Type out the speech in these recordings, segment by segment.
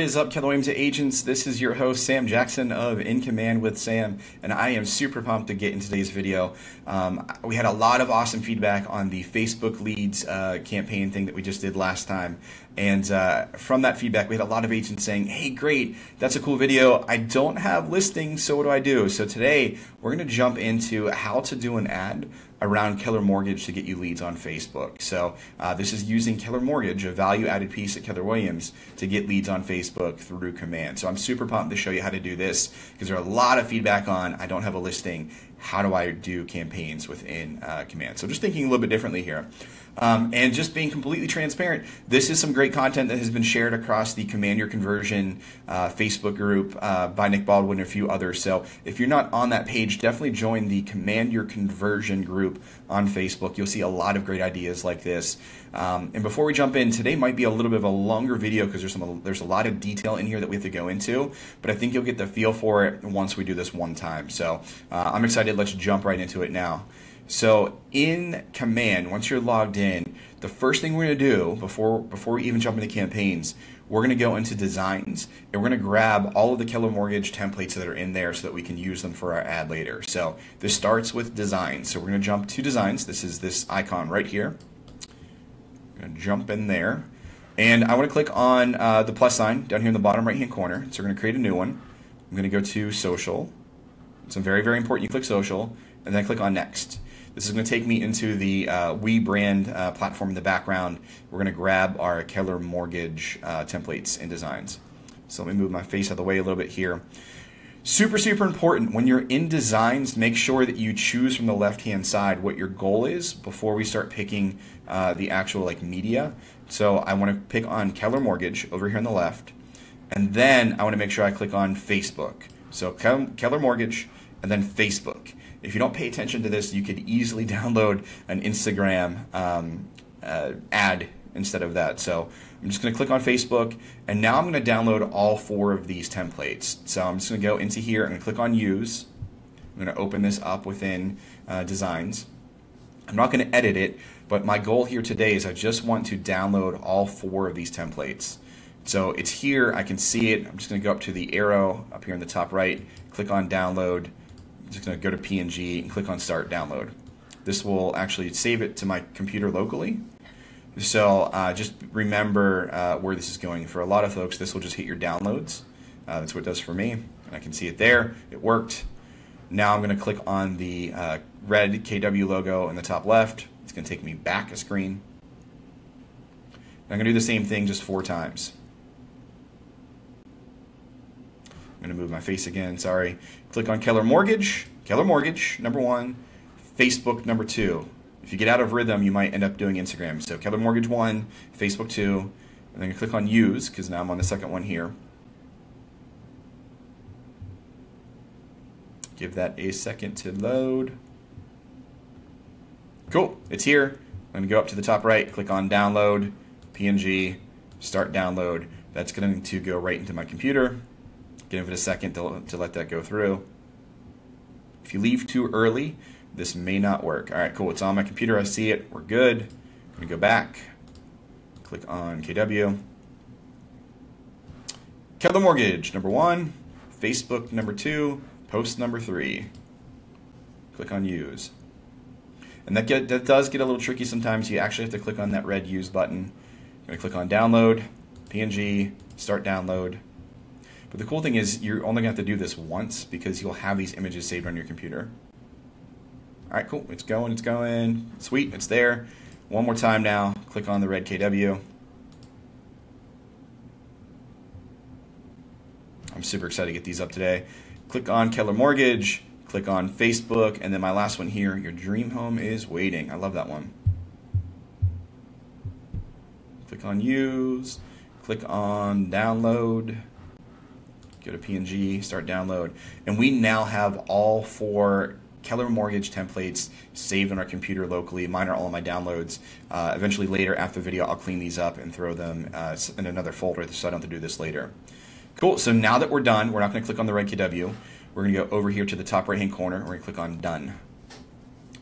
What is up, Keller Williams agents? This is your host, Sam Jackson of In Command with Sam, and I am super pumped to get in today's video. Um, we had a lot of awesome feedback on the Facebook leads uh, campaign thing that we just did last time, and uh, from that feedback, we had a lot of agents saying, hey, great, that's a cool video. I don't have listings, so what do I do? So today, we're going to jump into how to do an ad around Keller Mortgage to get you leads on Facebook. So uh, this is using Keller Mortgage, a value-added piece at Keller Williams, to get leads on Facebook through Command. So I'm super pumped to show you how to do this because there are a lot of feedback on I don't have a listing. How do I do campaigns within uh, Command? So just thinking a little bit differently here. Um, and just being completely transparent, this is some great content that has been shared across the Command Your Conversion uh, Facebook group uh, by Nick Baldwin and a few others. So if you're not on that page, definitely join the Command Your Conversion group on Facebook. You'll see a lot of great ideas like this. Um, and before we jump in, today might be a little bit of a longer video because there's some there's a lot of detail in here that we have to go into. But I think you'll get the feel for it once we do this one time. So uh, I'm excited. Let's jump right into it now. So in Command, once you're logged in, the first thing we're to do before before we even jump into campaigns, we're going to go into designs and we're going to grab all of the Keller Mortgage templates that are in there so that we can use them for our ad later. So this starts with designs. So we're going to jump to designs. This is this icon right here. I'm to jump in there. And I want to click on uh, the plus sign down here in the bottom right hand corner. So we're going to create a new one. I'm going to go to social. It's very, very important you click social and then click on next. This is going to take me into the uh, We brand uh, platform in the background. We're going to grab our Keller Mortgage uh, templates and designs. So let me move my face out of the way a little bit here. Super, super important. When you're in designs, make sure that you choose from the left-hand side what your goal is before we start picking uh, the actual like media. So I want to pick on Keller Mortgage over here on the left. And then I want to make sure I click on Facebook. So Keller Mortgage and then Facebook. If you don't pay attention to this, you could easily download an Instagram um, uh, ad instead of that. So I'm just going to click on Facebook, and now I'm going to download all four of these templates. So I'm just going to go into here and click on Use. I'm going to open this up within uh, Designs. I'm not going to edit it, but my goal here today is I just want to download all four of these templates. So it's here, I can see it. I'm just going to go up to the arrow up here in the top right, click on Download, just going to go to PNG and click on Start Download. This will actually save it to my computer locally. So uh, just remember uh, where this is going. For a lot of folks, this will just hit your downloads. Uh, that's what it does for me. And I can see it there. It worked. Now I'm going to click on the uh, red KW logo in the top left. It's going to take me back a screen. I'm going to do the same thing just four times. I'm going to move my face again, sorry. Click on Keller Mortgage, Keller Mortgage, number one, Facebook, number two. If you get out of rhythm, you might end up doing Instagram. So Keller Mortgage one, Facebook two, and then click on Use, because now I'm on the second one here. Give that a second to load. Cool, it's here. I'm going to go up to the top right, click on Download, PNG, Start Download. That's going to go right into my computer. Give it a second to, to let that go through. If you leave too early, this may not work. All right, cool. It's on my computer. I see it. We're good. I'm going to go back. Click on KW. Keller Mortgage, number one. Facebook, number two. Post, number three. Click on Use. And that, get, that does get a little tricky sometimes. You actually have to click on that red Use button. I'm going to click on Download, PNG, Start Download. But the cool thing is you're only going to have to do this once because you'll have these images saved on your computer. All right, cool. It's going, it's going. Sweet, it's there. One more time now. Click on the red KW. I'm super excited to get these up today. Click on Keller Mortgage, click on Facebook, and then my last one here, Your Dream Home is Waiting. I love that one. Click on Use, click on Download go to PNG, start download, and we now have all four Keller Mortgage templates saved on our computer locally. Mine are all my downloads. Uh, eventually, later after the video, I'll clean these up and throw them uh, in another folder so I don't have to do this later. Cool. So now that we're done, we're not going to click on the red KW. We're going to go over here to the top right hand corner. We're going to click on Done.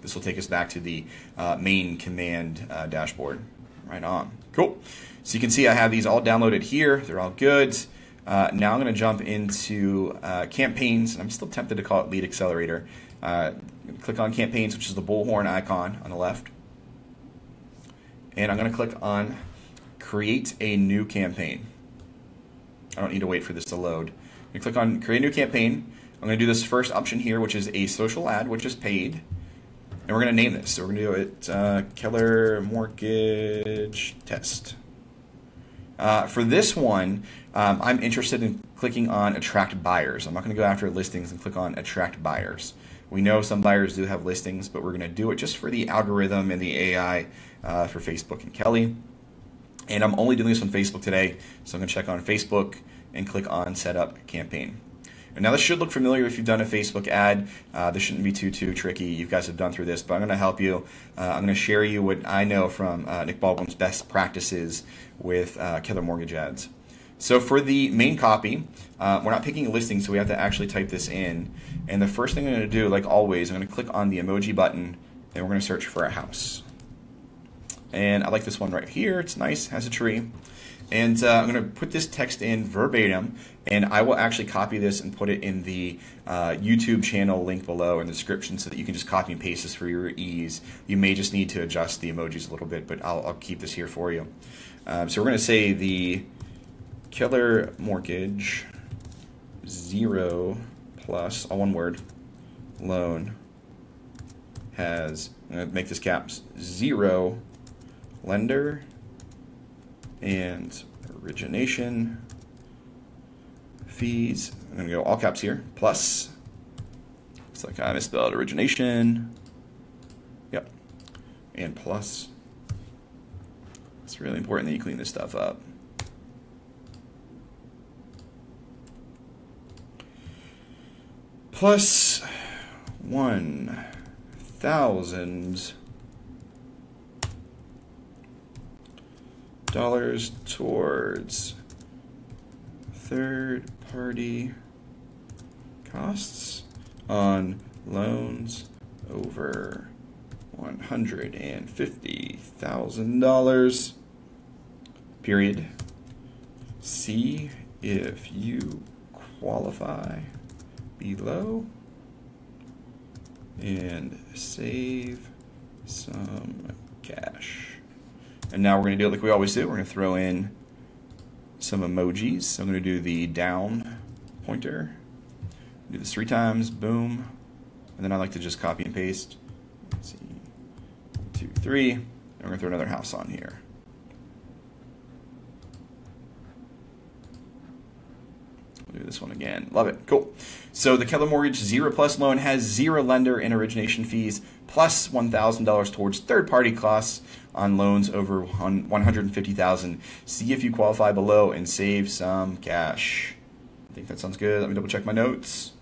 This will take us back to the uh, main command uh, dashboard. Right on. Cool. So you can see I have these all downloaded here. They're all good. Uh, now I'm going to jump into uh, campaigns. I'm still tempted to call it Lead Accelerator. Uh, click on campaigns, which is the bullhorn icon on the left. And I'm going to click on create a new campaign. I don't need to wait for this to load. You click on create a new campaign. I'm going to do this first option here, which is a social ad, which is paid. And we're going to name this. So we're going to do it uh, Keller Mortgage Test. Uh, for this one, um, I'm interested in clicking on attract buyers. I'm not going to go after listings and click on attract buyers. We know some buyers do have listings, but we're going to do it just for the algorithm and the AI uh, for Facebook and Kelle. And I'm only doing this on Facebook today, so I'm going to check on Facebook and click on Set Up Campaign. Now this should look familiar if you've done a Facebook ad. Uh, this shouldn't be too, too tricky. You guys have done through this, but I'm going to help you. Uh, I'm going to share you what I know from uh, Nick Baldwin's best practices with uh, Keller Mortgage ads. So for the main copy, uh, we're not picking a listing, so we have to actually type this in. And the first thing I'm going to do, like always, I'm going to click on the emoji button, and we're going to search for a house. And I like this one right here. It's nice, has a tree. And uh, I'm going to put this text in verbatim, and I will actually copy this and put it in the uh, YouTube channel link below in the description so that you can just copy and paste this for your ease. You may just need to adjust the emojis a little bit, but I'll, I'll keep this here for you. Um, so we're going to say the Keller Mortgage zero plus, all one word, loan has, I'm going to make this caps, zero lender and origination fees. I'm going to go all caps here, plus, looks like I misspelled origination. Yep, and plus. It's really important that you clean this stuff up. Plus one thousand dollars towards third party costs on loans over $150,000 period. See if you qualify below and save some cash and now we're going to do it like we always do. We're going to throw in some emojis. So I'm going to do the down pointer. Do this three times, boom. And then I like to just copy and paste. Let's see, One, two, three. And we're going to throw another house on here. We'll do this one again. Love it. Cool. So the Keller Mortgage Zero Plus loan has zero lender and origination fees plus $1,000 towards third-party costs on loans over 150,000. See if you qualify below and save some cash. I think that sounds good. Let me double check my notes.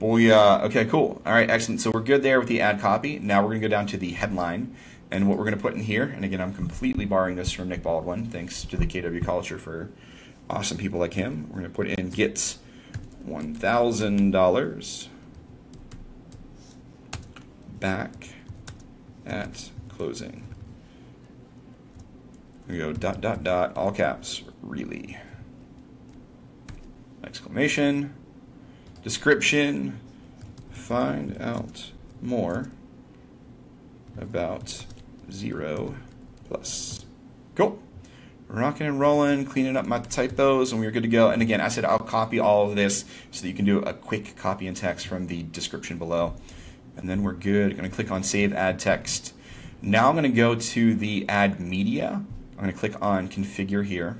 Booyah. Okay, cool. All right, excellent. So we're good there with the ad copy. Now we're going to go down to the headline. And what we're going to put in here, and again, I'm completely borrowing this from Nick Baldwin, thanks to the KW Culture for awesome people like him. We're going to put in get $1,000 back at closing. We go dot dot dot all caps really. Exclamation. Description. Find out more about zero plus. Cool. Rocking and rolling cleaning up my typos and we are good to go. And again I said I'll copy all of this so that you can do a quick copy and text from the description below and then we're good. I'm going to click on Save Add Text. Now I'm going to go to the Add Media. I'm going to click on Configure here.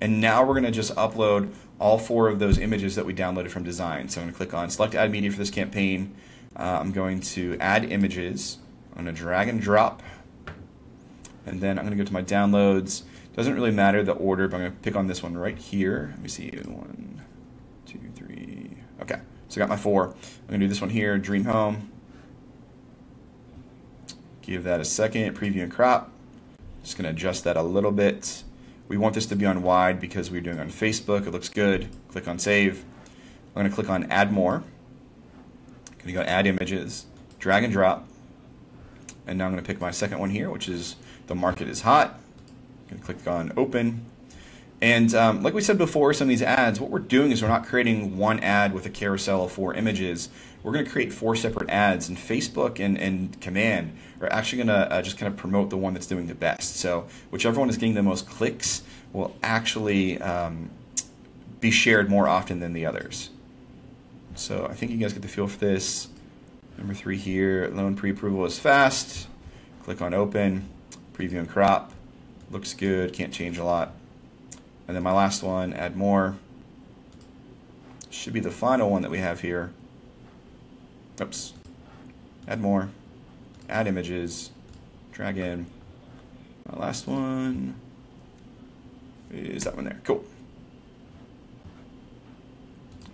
And now we're going to just upload all four of those images that we downloaded from design. So I'm going to click on Select Add Media for this campaign. Uh, I'm going to Add Images. I'm going to drag and drop. And then I'm going to go to my downloads. Doesn't really matter the order, but I'm going to pick on this one right here. Let me see. One, two, three. Okay. So I got my four. I'm to do this one here, Dream Home. Give that a second, preview and crop. Just to adjust that a little bit. We want this to be on wide because we're doing on Facebook. It looks good. Click on Save. I'm to click on Add More. I'm to go Add Images, drag and drop. And now I'm to pick my second one here, which is The Market is Hot. I'm to click on Open. And um, like we said before, some of these ads, what we're doing is we're not creating one ad with a carousel of four images. We're going to create four separate ads, and Facebook and, and Command are actually going to uh, just kind of promote the one that's doing the best. So whichever one is getting the most clicks will actually um, be shared more often than the others. So I think you guys get the feel for this. Number three here, loan pre-approval is fast. Click on open, preview and crop. Looks good, can't change a lot. And then my last one, add more. Should be the final one that we have here. Oops. Add more. Add images. Drag in. My last one is that one there. Cool.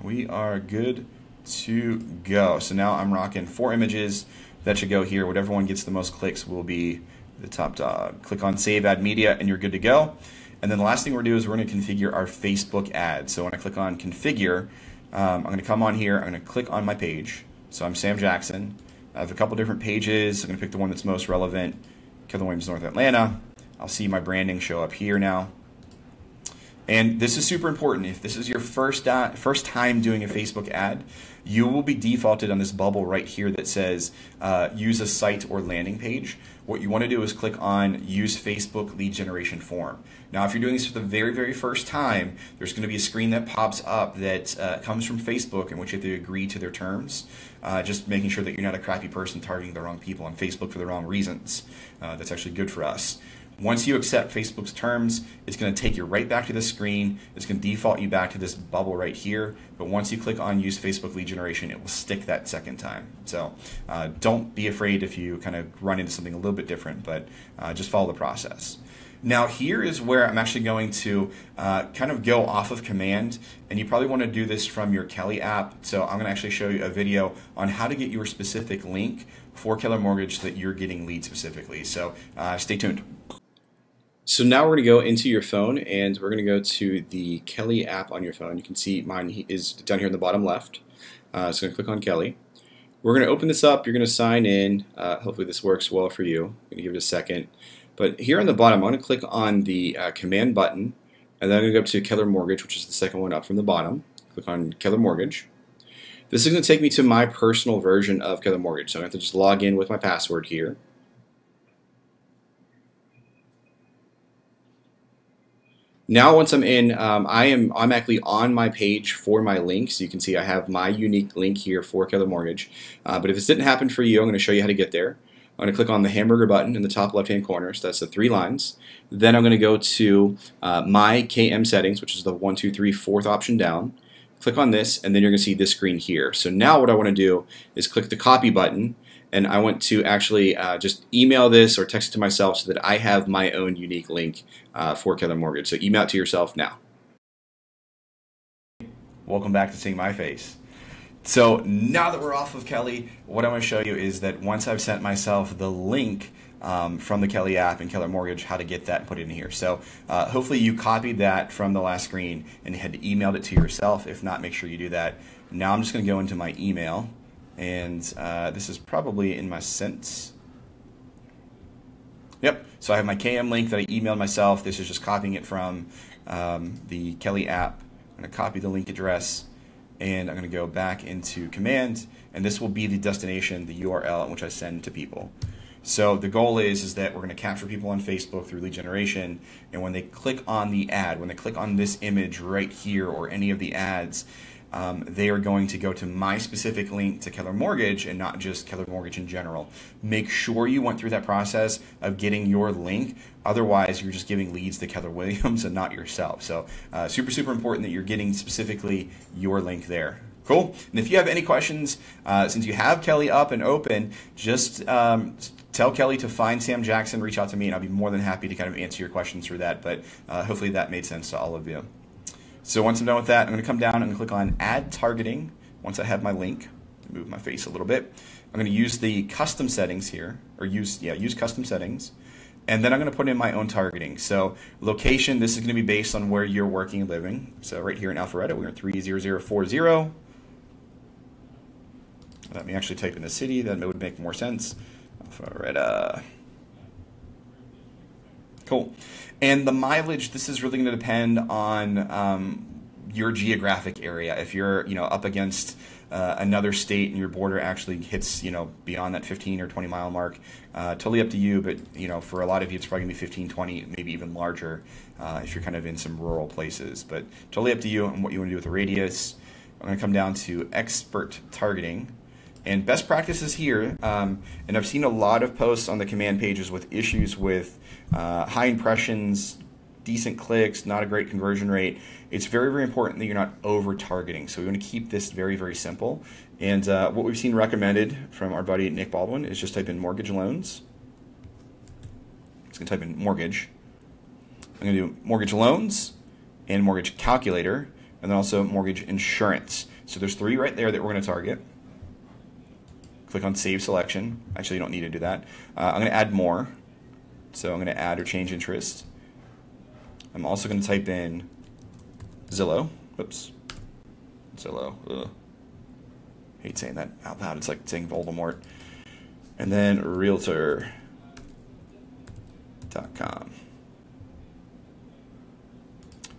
We are good to go. So now I'm rocking four images. That should go here. Whatever one gets the most clicks will be the top dog. Click on Save add Media and you're good to go. And then the last thing we're to do is we're going to configure our Facebook ad. So when I click on configure, um, I'm going to come on here, I'm to click on my page. So I'm Sam Jackson. I have a couple different pages. I'm to pick the one that's most relevant, Keller Williams North Atlanta. I'll see my branding show up here now. And this is super important. If this is your first uh, first time doing a Facebook ad, you will be defaulted on this bubble right here that says uh, use a site or landing page. What you want to do is click on use Facebook lead generation form. Now, if you're doing this for the very, very first time, there's going to be a screen that pops up that uh, comes from Facebook in which you have to agree to their terms. Uh, just making sure that you're not a crappy person targeting the wrong people on Facebook for the wrong reasons. Uh, that's actually good for us. Once you accept Facebook's terms, it's going to take you right back to the screen. It's going to default you back to this bubble right here. But once you click on Use Facebook Lead Generation, it will stick that second time. So uh, don't be afraid if you kind of run into something a little bit different, but uh, just follow the process. Now here is where I'm actually going to uh, kind of go off of command and you probably want to do this from your Kelle app. So I'm going to actually show you a video on how to get your specific link for Keller Mortgage that you're getting leads specifically. So uh, stay tuned. So now we're going to go into your phone and we're going to go to the Kelle app on your phone. You can see mine is down here in the bottom left. Uh, so I'm going to click on Kelle. We're going to open this up. You're going to sign in. Uh, hopefully this works well for you. I'm going to give it a second. But here on the bottom, I'm going to click on the uh, command button, and then I'm going to go up to Keller Mortgage, which is the second one up from the bottom. Click on Keller Mortgage. This is going to take me to my personal version of Keller Mortgage. So I have to just log in with my password here. Now, once I'm in, um, I am I'm actually on my page for my link. So you can see I have my unique link here for Keller Mortgage. Uh, but if this didn't happen for you, I'm going to show you how to get there. I'm going to click on the hamburger button in the top left hand corner, so that's the three lines. Then I'm going to go to uh, My KM Settings, which is the one, two, three, fourth option down. Click on this, and then you're going to see this screen here. So now what I want to do is click the copy button, and I want to actually uh, just email this or text it to myself so that I have my own unique link uh, for Keller Mortgage. So email it to yourself now. Welcome back to Seeing My Face. So now that we're off of Kelle, what I want to show you is that once I've sent myself the link um, from the Kelle app and Keller Mortgage, how to get that and put it in here. So uh, hopefully you copied that from the last screen and had emailed it to yourself. If not, make sure you do that. Now I'm just going to go into my email, and uh, this is probably in my sense. Yep, so I have my KM link that I emailed myself. This is just copying it from um, the Kelle app. I'm to copy the link address and I'm going to go back into command and this will be the destination, the URL in which I send to people. So the goal is, is that we're going to capture people on Facebook through lead generation and when they click on the ad, when they click on this image right here or any of the ads, um, they are going to go to my specific link to Keller Mortgage and not just Keller Mortgage in general. Make sure you went through that process of getting your link. Otherwise, you're just giving leads to Keller Williams and not yourself. So, uh, super, super important that you're getting specifically your link there. Cool. And if you have any questions, uh, since you have Kelle up and open, just um, tell Kelle to find Sam Jackson, reach out to me, and I'll be more than happy to kind of answer your questions through that. But uh, hopefully that made sense to all of you. So once I'm done with that, I'm going to come down and click on Add Targeting. Once I have my link, move my face a little bit. I'm going to use the custom settings here, or use yeah use custom settings, and then I'm going to put in my own targeting. So location, this is going to be based on where you're working and living. So right here in Alpharetta, we're in 30040. Let me actually type in the city, that would make more sense. Alpharetta. Cool. And the mileage, this is really going to depend on um, your geographic area. If you're, you know, up against uh, another state and your border actually hits, you know, beyond that 15 or 20 mile mark, uh, totally up to you. But, you know, for a lot of you, it's probably going to be 15, 20, maybe even larger uh, if you're kind of in some rural places. But totally up to you and what you want to do with the radius. I'm going to come down to expert targeting. And best practices here, um, and I've seen a lot of posts on the command pages with issues with uh, high impressions, decent clicks, not a great conversion rate. It's very, very important that you're not over targeting. So we want to keep this very, very simple. And uh, what we've seen recommended from our buddy Nick Baldwin is just type in mortgage loans. It's going to type in mortgage. I'm going to do mortgage loans and mortgage calculator, and then also mortgage insurance. So there's three right there that we're going to target. Click on Save Selection. Actually, you don't need to do that. Uh, I'm going to add more. So I'm going to add or change interest. I'm also going to type in Zillow. Oops. Zillow. Ugh. Hate saying that out loud. It's like saying Voldemort. And then Realtor.com.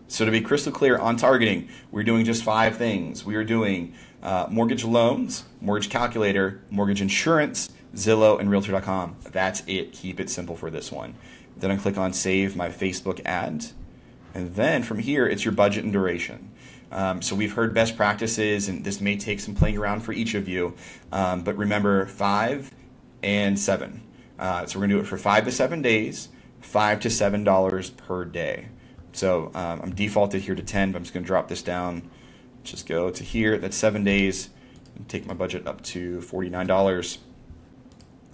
So to be crystal clear on targeting, we're doing just five things. We are doing uh, mortgage loans, mortgage calculator, mortgage insurance, Zillow, and Realtor.com. That's it. Keep it simple for this one. Then I click on Save My Facebook Ad. And then from here, it's your budget and duration. Um, so we've heard best practices, and this may take some playing around for each of you. Um, but remember, five and seven. Uh, so we're going to do it for five to seven days, five to seven dollars per day. So um, I'm defaulted here to 10, but I'm just going to drop this down. Just go to here. That's seven days. And take my budget up to $49.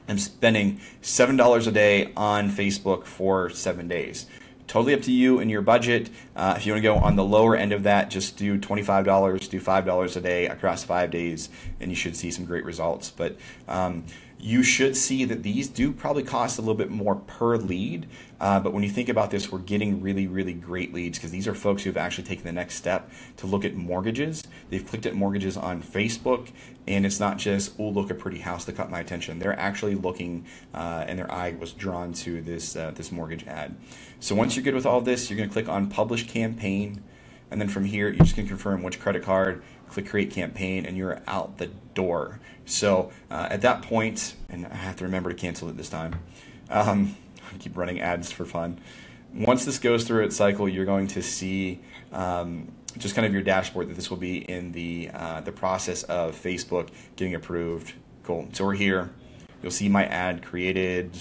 I'm spending $7 a day on Facebook for seven days. Totally up to you and your budget. Uh, if you want to go on the lower end of that, just do $25, do $5 a day across five days, and you should see some great results. But um, you should see that these do probably cost a little bit more per lead. Uh, but when you think about this, we're getting really, really great leads because these are folks who have actually taken the next step to look at mortgages. They've clicked at mortgages on Facebook, and it's not just, oh, look, a pretty house that caught my attention. They're actually looking, uh, and their eye was drawn to this, uh, this mortgage ad. So once you're good with all this, you're going to click on Publish Campaign. And then from here, you just can confirm which credit card, click Create Campaign, and you're out the door. So uh, at that point, and I have to remember to cancel it this time, um, I keep running ads for fun. Once this goes through its cycle, you're going to see um, just kind of your dashboard that this will be in the, uh, the process of Facebook getting approved. Cool. So we're here. You'll see my ad created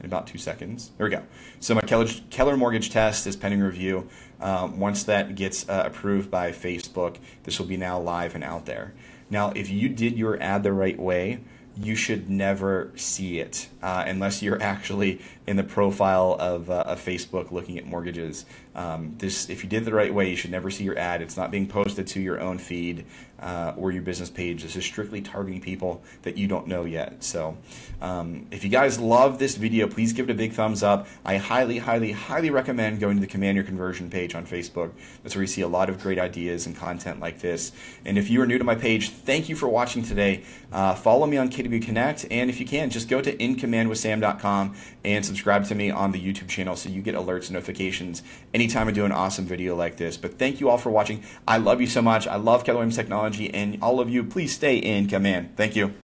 in about two seconds. There we go. So my Keller, Keller mortgage test is pending review. Um, once that gets uh, approved by Facebook, this will be now live and out there. Now, if you did your ad the right way, you should never see it uh, unless you're actually in the profile of, uh, Facebook looking at mortgages. Um, this, if you did it the right way, you should never see your ad. It's not being posted to your own feed uh, or your business page. This is strictly targeting people that you don't know yet. So, um, if you guys love this video, please give it a big thumbs up. I highly, highly, highly recommend going to the Command Your Conversion page on Facebook. That's where you see a lot of great ideas and content like this. And if you are new to my page, thank you for watching today. Uh, follow me on KW Connect, and if you can, just go to incommandwithsam.com and subscribe to me on the YouTube channel so you get alerts and notifications anytime I do an awesome video like this. But thank you all for watching. I love you so much. I love Keller Williams Technology, and all of you, please stay in command. Thank you.